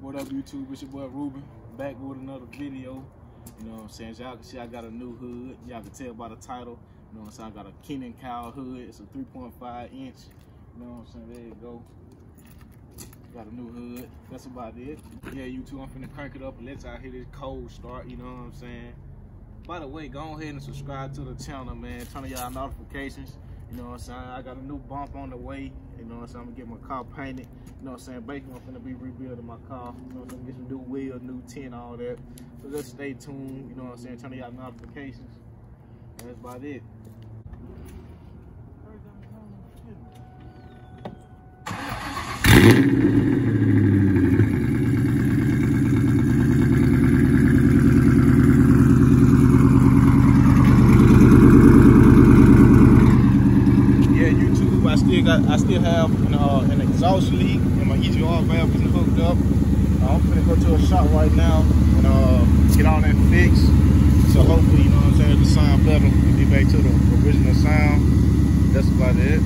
What up, YouTube? It's your boy Rubin, back with another video. You know what I'm saying? Y'all can see I got a new hood. Y'all can tell by the title. You know what I'm saying? I got a Keanan cowl hood. It's a 3.5 inch. You know what I'm saying? There you go. Got a new hood. That's about it. Yeah, YouTube, I'm finna crank it up and let y'all hear this cold start. You know what I'm saying? By the way, go ahead and subscribe to the channel, man. Turn on y'all notifications. You know what I'm saying? I got a new bump on the way. You know what I'm saying? I'm gonna get my car painted. You know what I'm saying? Basically, I'm gonna be rebuilding my car. You know what I'm saying? Get some new wheels, new tint, all that. So just stay tuned. You know what I'm saying? Turn on y'all notifications. And that's about it. Yeah, YouTube. I still got, I still have an, uh, an exhaust leak, and my EGR valve isn't hooked up. Uh, I'm finna go to a shop right now and uh, get all that fixed. So hopefully, you know what I'm saying, it'll sound better and be back to the original sound. That's about it.